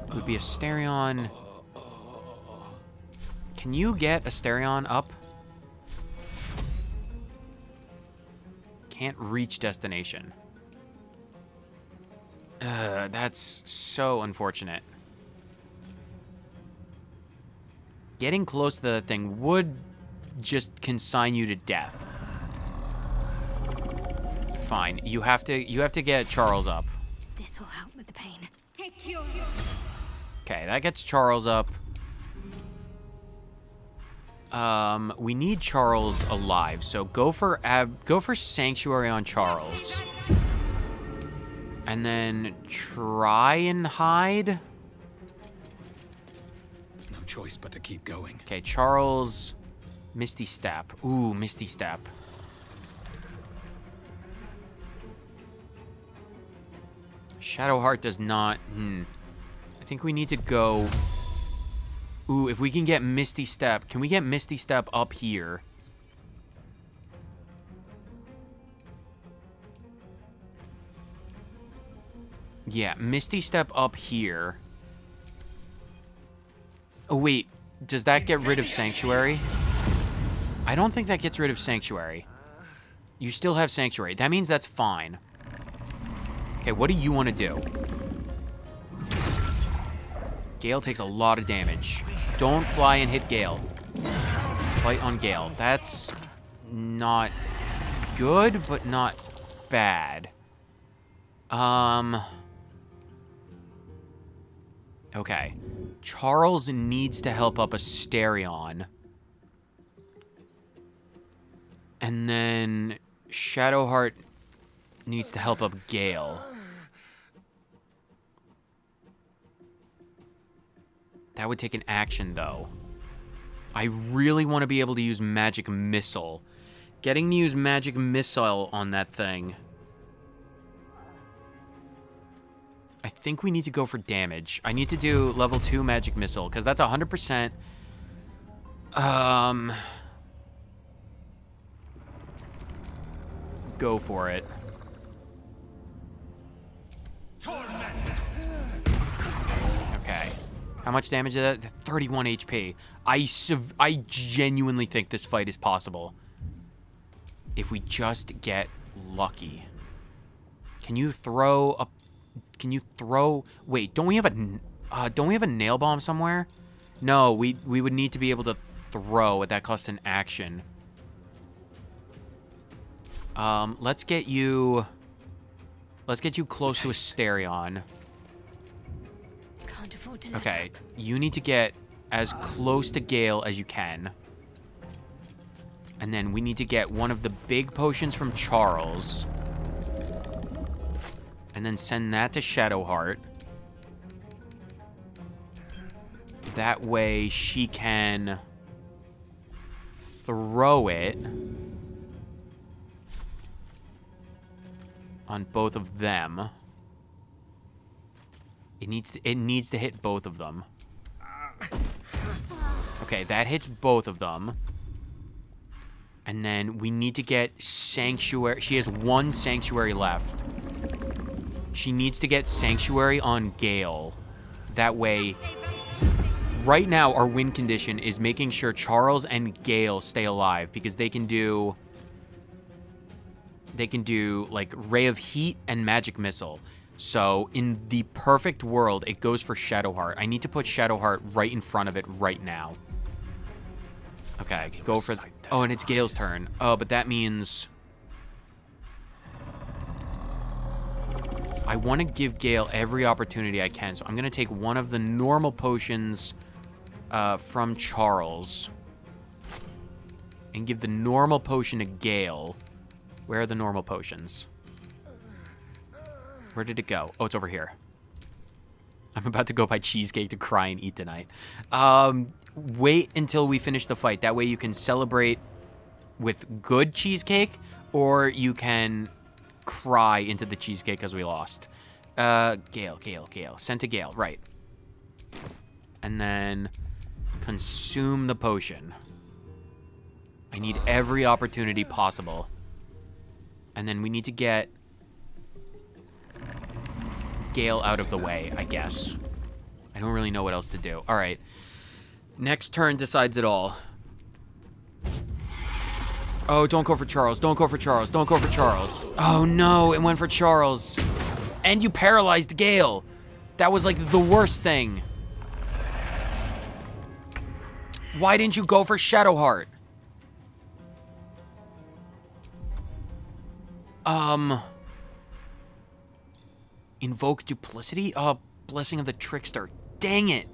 It would be Astarion. Can you get Astarion up? Can't reach destination. Uh, that's so unfortunate. Getting close to that thing would just consign you to death. Fine, you have to you have to get Charles up. This will help with the pain. Take you. Okay, that gets Charles up. Um, we need Charles alive, so go for ab go for Sanctuary on Charles. And then try and hide. No choice but to keep going. Okay, Charles, Misty Step. Ooh, Misty Step. Shadowheart does not. Hmm. I think we need to go. Ooh, if we can get Misty Step, can we get Misty Step up here? Yeah, Misty Step up here. Oh, wait. Does that get rid of Sanctuary? I don't think that gets rid of Sanctuary. You still have Sanctuary. That means that's fine. Okay, what do you want to do? Gale takes a lot of damage. Don't fly and hit Gale. Fight on Gale. That's not good, but not bad. Um... Okay. Charles needs to help up Astarion. And then Shadowheart needs to help up Gale. That would take an action, though. I really want to be able to use Magic Missile. Getting to use Magic Missile on that thing. I think we need to go for damage. I need to do level 2 Magic Missile, because that's 100%. Um... Go for it. How much damage is that? 31 HP. I I genuinely think this fight is possible. If we just get lucky. Can you throw a... Can you throw... Wait, don't we have a... Uh, don't we have a nail bomb somewhere? No, we, we would need to be able to throw. At that costs an action. Um, let's get you... Let's get you close to Astarion. Can't afford to let Okay, you need to get as close to Gale as you can. And then we need to get one of the big potions from Charles. And then send that to Shadowheart. That way she can throw it on both of them. It needs to, it needs to hit both of them. Okay, that hits both of them. And then we need to get Sanctuary. She has one Sanctuary left. She needs to get Sanctuary on Gale. That way, right now, our win condition is making sure Charles and Gale stay alive because they can do... They can do, like, Ray of Heat and Magic Missile. So, in the perfect world, it goes for Shadowheart. I need to put Shadowheart right in front of it right now. Okay, go for... Oh, and it's Gale's turn. Oh, but that means... I want to give Gale every opportunity I can, so I'm going to take one of the normal potions uh, from Charles and give the normal potion to Gale. Where are the normal potions? Where did it go? Oh, it's over here. I'm about to go buy cheesecake to cry and eat tonight. Um, wait until we finish the fight. That way you can celebrate with good cheesecake, or you can cry into the cheesecake because we lost. Uh, Gale, Gale, Gale. Sent to Gale, right. And then consume the potion. I need every opportunity possible. And then we need to get Gale out of the way, I guess. I don't really know what else to do. All right. Next turn decides it all. Oh, don't go for Charles. Don't go for Charles. Don't go for Charles. Oh, no. It went for Charles. And you paralyzed Gale. That was like the worst thing. Why didn't you go for Shadowheart? Um... Invoke duplicity? Oh, blessing of the trickster. Dang it.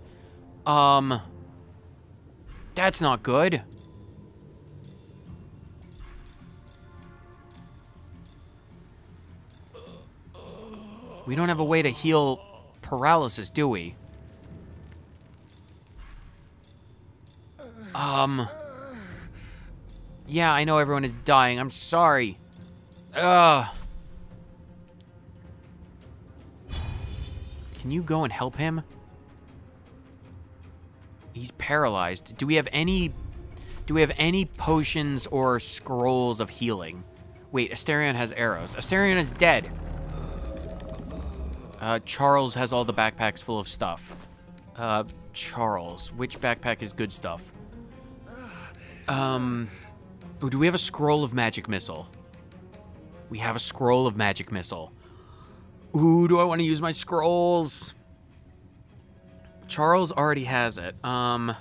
Um... That's not good. We don't have a way to heal paralysis, do we? Um... Yeah, I know everyone is dying. I'm sorry. Ugh. Can you go and help him? He's paralyzed. Do we have any... Do we have any potions or scrolls of healing? Wait, Astarion has arrows. Astarion is dead. Uh, Charles has all the backpacks full of stuff. Uh, Charles. Which backpack is good stuff? Um... Oh, do we have a scroll of magic missile? We have a scroll of magic missile. Ooh, do I want to use my scrolls? Charles already has it. Um.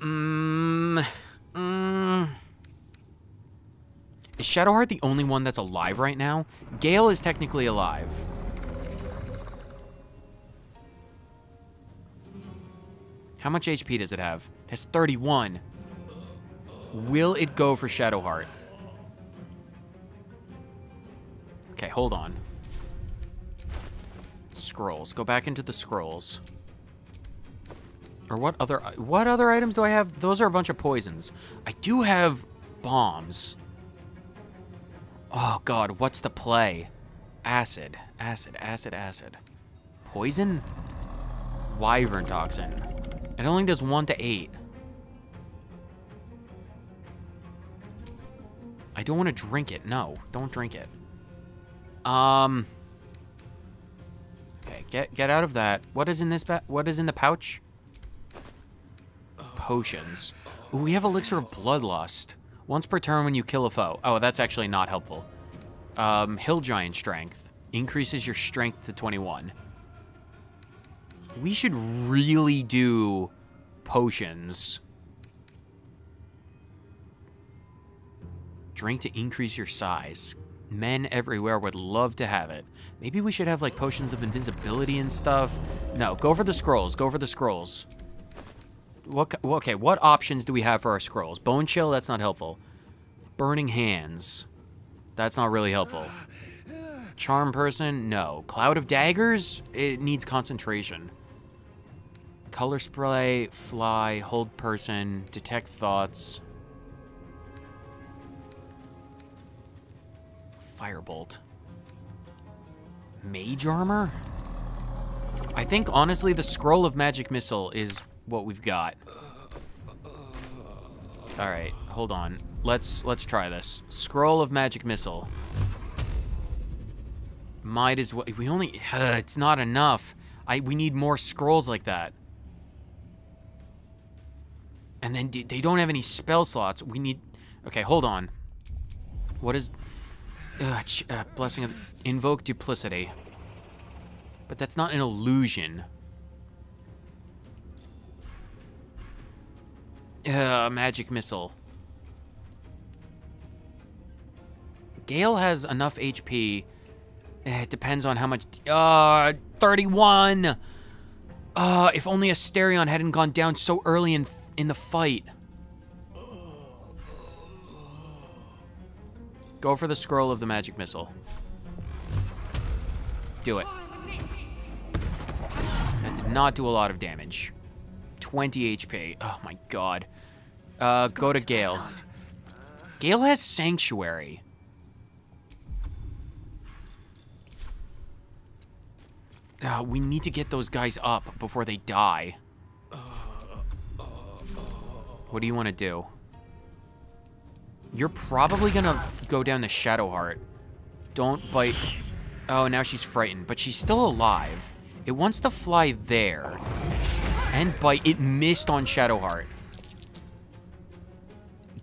Mmm. Mmm. Is Shadowheart the only one that's alive right now? Gale is technically alive. How much HP does it have? It has 31. Will it go for Shadowheart? Okay, hold on. Scrolls. Go back into the scrolls. Or what other what other items do I have? Those are a bunch of poisons. I do have bombs. Oh god, what's the play? Acid, acid, acid, acid. Poison? Wyvern toxin. It only does one to eight. I don't want to drink it. No, don't drink it. Um. Okay, get get out of that. What is in this? what is in the pouch? Potions. Ooh, we have elixir of bloodlust. Once per turn when you kill a foe. Oh, that's actually not helpful. Um, hill giant strength increases your strength to 21. We should really do potions. Drink to increase your size. Men everywhere would love to have it. Maybe we should have like potions of invisibility and stuff. No, go for the scrolls. Go for the scrolls. What? Okay, what options do we have for our scrolls? Bone chill. That's not helpful. Burning hands. That's not really helpful. Charm person. No. Cloud of daggers. It needs concentration. Color spray. Fly. Hold person. Detect thoughts. Firebolt. Mage armor? I think honestly the scroll of magic missile is what we've got. All right, hold on. Let's let's try this. Scroll of magic missile. Might as well. We only. <sighs> it's not enough. I. We need more scrolls like that. And then they don't have any spell slots. We need. Okay, hold on. What is? Uh, blessing of invoke duplicity. But that's not an illusion. Uh, magic missile. Gale has enough HP. Eh, It depends on how much. Uh, 31. Uh, if only Astarion hadn't gone down so early in in the fight. Go for the scroll of the magic missile. Do it. That did not do a lot of damage. 20 HP. Oh my god. Uh, go to Gale. Gale has Sanctuary. Uh, we need to get those guys up before they die. What do you want to do? You're probably gonna go down to Shadowheart. Don't bite. Oh, now she's frightened, but she's still alive. It wants to fly there. And bite. It missed on Shadowheart.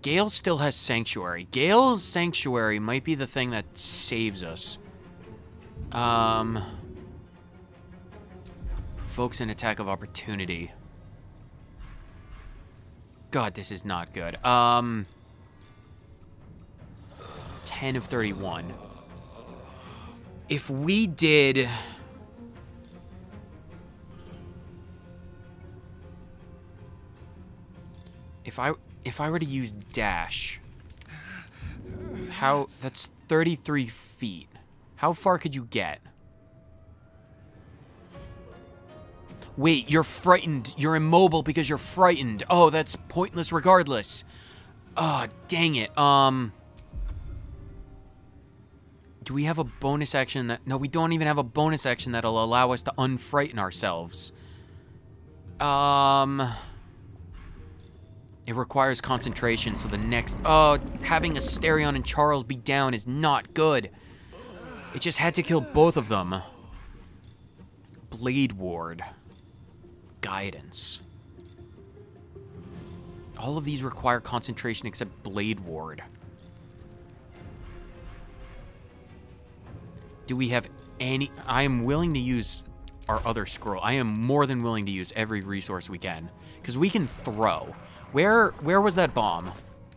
Gale still has Sanctuary. Gale's Sanctuary might be the thing that saves us. Um. Provokes an attack of opportunity. God, this is not good. Um. 10 of 31. If we did. If I if I were to use dash, how that's 33 feet. How far could you get? Wait, you're frightened. You're immobile because you're frightened. Oh, that's pointless regardless. Oh, dang it. Um Do we have a bonus action that No, we don't even have a bonus action that'll allow us to unfrighten ourselves. Um it requires concentration, so the next. Oh, having Astarion and Charles be down is not good. It just had to kill both of them. Blade Ward. Guidance. All of these require concentration except Blade Ward. Do we have any. I am willing to use our other scroll. I am more than willing to use every resource we can. Because we can throw. Where where was that bomb?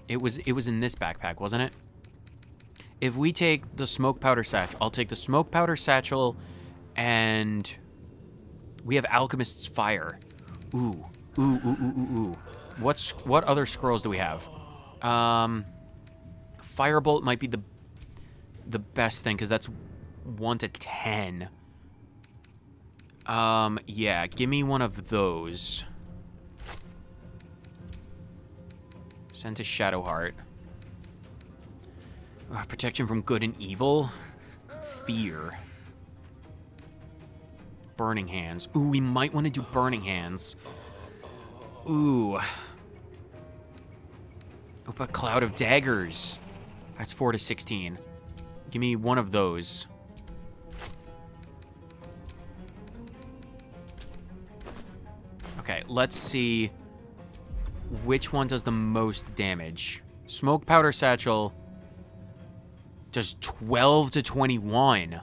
It was it was in this backpack, wasn't it? If we take the smoke powder satchel, I'll take the smoke powder satchel and we have alchemist's fire. Ooh. Ooh ooh ooh ooh ooh. What's what other scrolls do we have? Um Firebolt might be the the best thing cuz that's 1 to 10. Um yeah, give me one of those. Send to Shadowheart. Uh, protection from good and evil. Fear. Burning Hands. Ooh, we might want to do Burning Hands. Ooh. Oh, but Cloud of Daggers. That's 4 to 16. Give me one of those. Okay, let's see which one does the most damage. Smoke powder satchel does 12 to 21.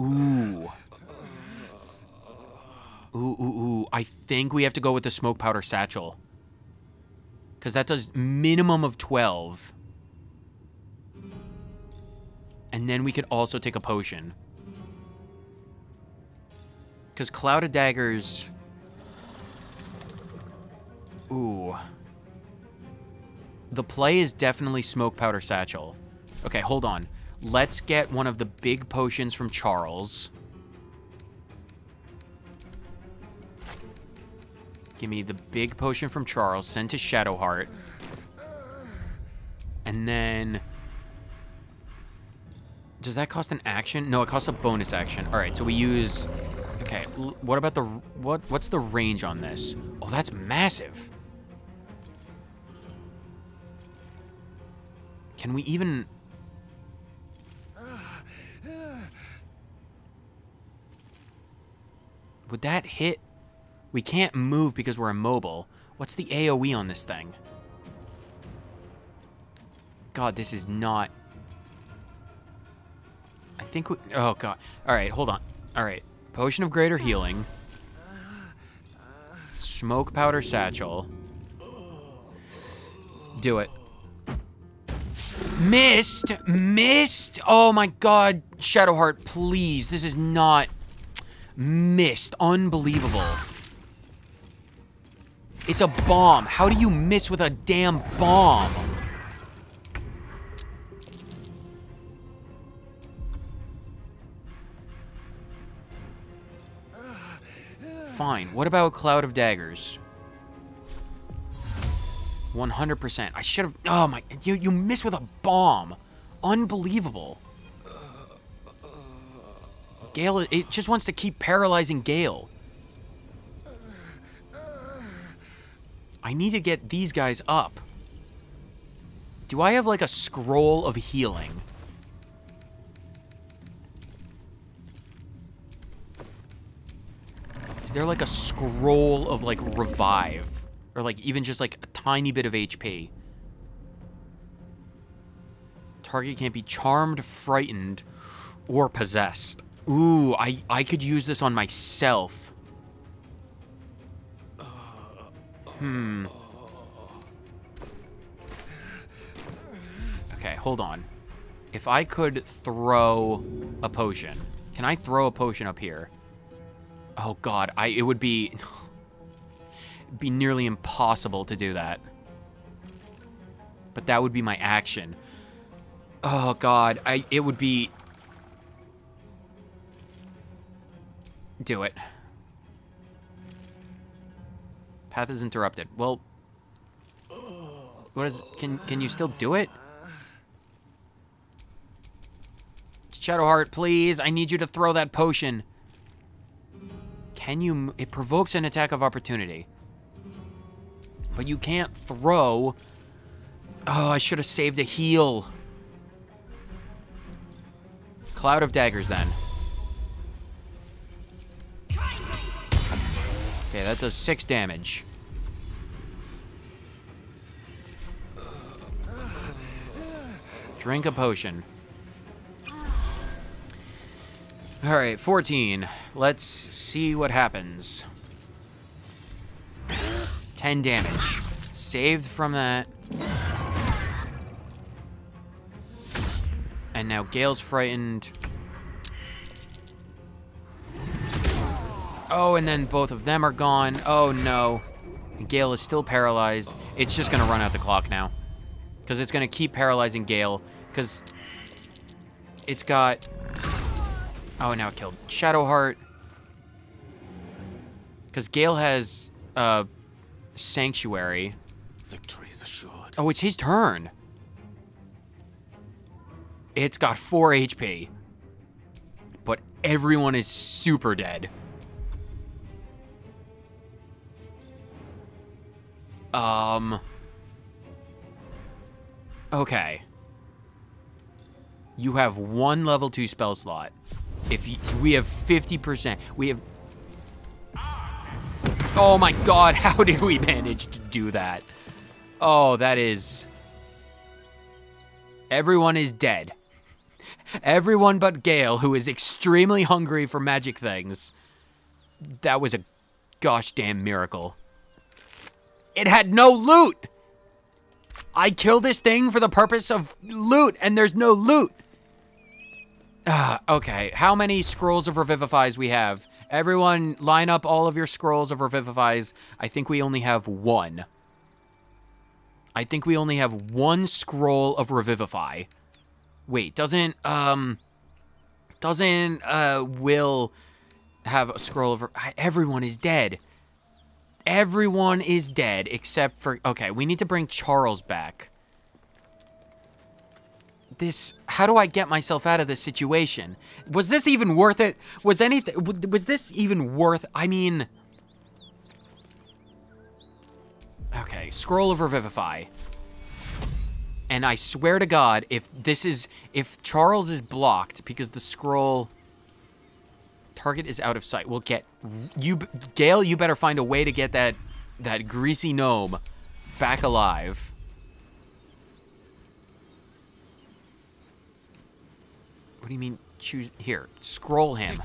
Ooh. Ooh, ooh, ooh. I think we have to go with the smoke powder satchel. Because that does minimum of 12. And then we could also take a potion. Because Cloud of Daggers... Ooh. The play is definitely Smoke Powder Satchel. Okay, hold on. Let's get one of the big potions from Charles. Give me the big potion from Charles, send to Shadowheart. And then... Does that cost an action? No, it costs a bonus action. All right, so we use... Okay, what about the... what? What's the range on this? Oh, that's massive. Can we even... Would that hit? We can't move because we're immobile. What's the AoE on this thing? God, this is not... I think we... Oh, God. All right, hold on. All right. Potion of Greater Healing. Smoke Powder Satchel. Do it. Missed! Missed! Oh my god, Shadowheart, please. This is not... Missed. Unbelievable. It's a bomb. How do you miss with a damn bomb? Fine. What about a Cloud of Daggers? 100%. I should have... Oh, my... You, you miss with a bomb. Unbelievable. Gale, it just wants to keep paralyzing Gale. I need to get these guys up. Do I have, like, a scroll of healing? Is there, like, a scroll of, like, revive? Or like even just like a tiny bit of HP. Target can't be charmed, frightened, or possessed. Ooh, I, I could use this on myself. Hmm. Okay, hold on. If I could throw a potion. Can I throw a potion up here? Oh god, I it would be <laughs> be nearly impossible to do that. But that would be my action. Oh god, I it would be Do it. Path is interrupted. Well, what is can can you still do it? Shadowheart, please. I need you to throw that potion. Can you it provokes an attack of opportunity. But you can't throw. Oh, I should have saved a heal. Cloud of daggers, then. Okay, that does six damage. Drink a potion. All right, 14. Let's see what happens. 10 damage. Saved from that. And now Gale's frightened. Oh, and then both of them are gone. Oh, no. Gale is still paralyzed. It's just going to run out the clock now. Because it's going to keep paralyzing Gale. Because it's got... Oh, now it killed Shadowheart. Because Gale has... Uh, Sanctuary. Victory is assured. Oh, it's his turn. It's got 4 HP. But everyone is super dead. Um... Okay. You have one level 2 spell slot. If you, we have 50%, we have Oh my god, <laughs> how did we manage to do that? Oh, that is... Everyone is dead. Everyone but Gale, who is extremely hungry for magic things. That was a gosh damn miracle. It had no loot! I killed this thing for the purpose of loot, and there's no loot! Ah, okay. How many scrolls of revivifies we have? Everyone, line up all of your scrolls of revivifies. I think we only have one. I think we only have one scroll of revivify. Wait, doesn't um doesn't uh Will have a scroll of everyone is dead. Everyone is dead except for okay, we need to bring Charles back. This how do I get myself out of this situation? Was this even worth it? Was anything was this even worth I mean Okay, scroll of revivify. And I swear to God, if this is, if Charles is blocked because the scroll target is out of sight, we'll get, you, Gale, you better find a way to get that, that greasy gnome back alive. What do you mean choose, here, scroll him.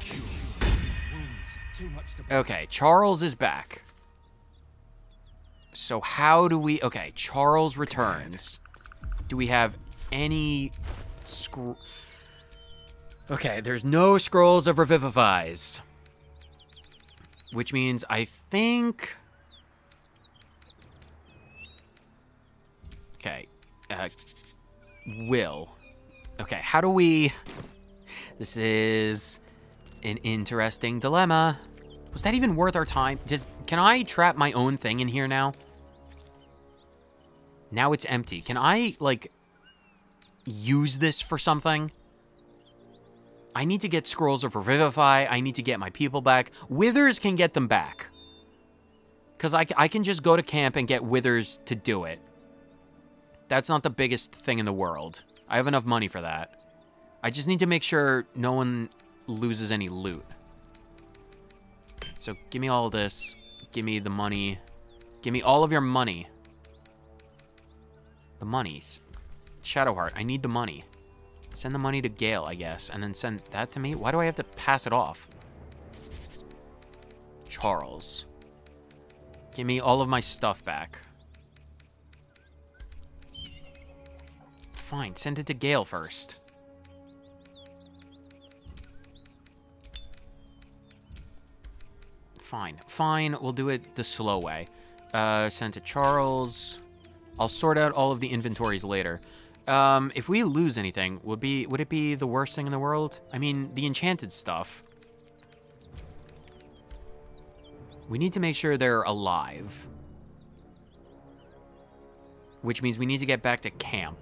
Okay, Charles is back. So how do we, okay, Charles returns. Do we have any scroll? Okay, there's no scrolls of revivifies. Which means I think... Okay. Uh, will. Okay, how do we... This is an interesting dilemma. Was that even worth our time? Does Can I trap my own thing in here now? Now it's empty. Can I, like, use this for something? I need to get scrolls of Revivify. I need to get my people back. Withers can get them back. Because I, I can just go to camp and get Withers to do it. That's not the biggest thing in the world. I have enough money for that. I just need to make sure no one loses any loot. So give me all this. Give me the money. Give me all of your money. The monies. Shadowheart, I need the money. Send the money to Gale, I guess, and then send that to me? Why do I have to pass it off? Charles. Give me all of my stuff back. Fine, send it to Gale first. Fine, fine, we'll do it the slow way. Uh, send to Charles. I'll sort out all of the inventories later. Um, if we lose anything, would be would it be the worst thing in the world? I mean, the enchanted stuff. We need to make sure they're alive. Which means we need to get back to camp.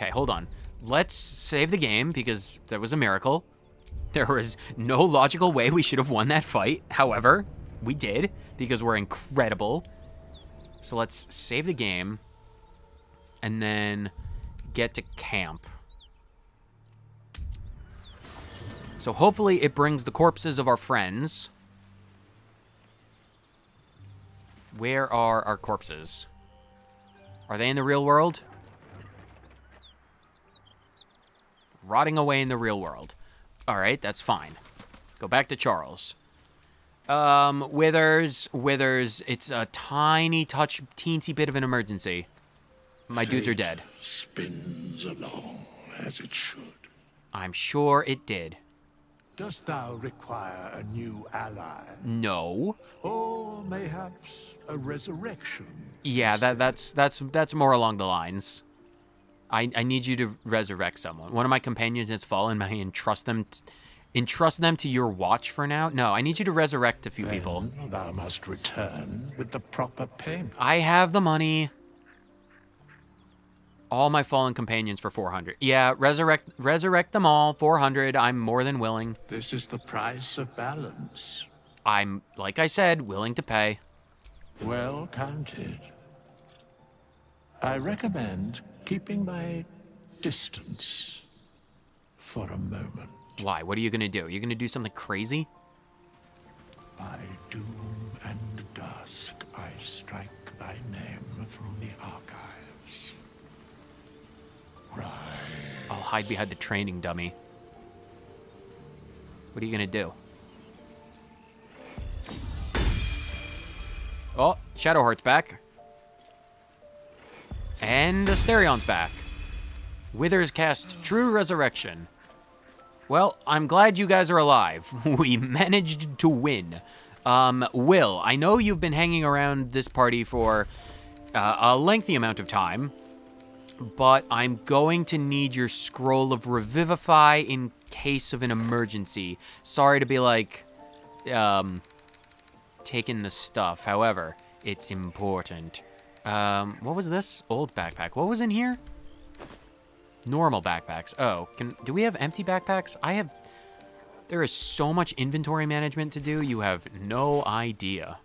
Okay, hold on. Let's save the game because that was a miracle. There was no logical way we should have won that fight. However, we did because we're incredible. So let's save the game and then get to camp. So hopefully it brings the corpses of our friends. Where are our corpses? Are they in the real world? Rotting away in the real world. All right, that's fine. Go back to Charles. Um, Withers, Withers, it's a tiny touch, teensy bit of an emergency. My Fate dudes are dead. spins along as it should. I'm sure it did. Dost thou require a new ally? No. Or mayhaps a resurrection? Yeah, that that's that's that's more along the lines. I I need you to resurrect someone. One of my companions has fallen. May I entrust them entrust them to your watch for now? No, I need you to resurrect a few then people. Thou must return with the proper payment. I have the money. All my fallen companions for 400. Yeah, resurrect resurrect them all. 400. I'm more than willing. This is the price of balance. I'm, like I said, willing to pay. Well counted. I recommend keeping my distance for a moment. Why? What are you going to do? Are you going to do something crazy? By doom and dusk, I strike thy name from the archives. Right. I'll hide behind the training dummy. What are you going to do? Oh, Shadowheart's back. And Astarion's back. Withers cast True Resurrection. Well, I'm glad you guys are alive. <laughs> We managed to win. Um, Wyll, I know you've been hanging around this party for uh, a lengthy amount of time, but I'm going to need your scroll of revivify in case of an emergency. Sorry to be like, um, taking the stuff. However, it's important. Um, what was this? Old backpack. What was in here? Normal backpacks. Oh, can do we have empty backpacks? I have. There is so much inventory management to do. You have no idea.